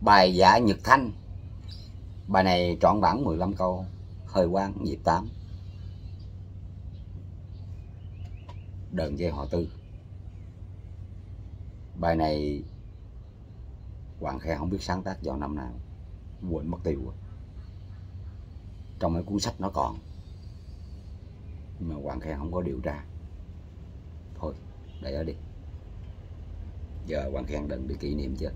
bài giả nhật thanh. Bài này trọn bản 15 câu, hơi quan nhịp 8 đờn dây họ tư. Bài này Hoàng Khe không biết sáng tác vào năm nào. Quên mất tiêu trong mấy cuốn sách nó còn. Nhưng mà Hoàng Khe không có điều tra. Thôi, để đó đi. Giờ Hoàng Khe đừng đi kỷ niệm chết.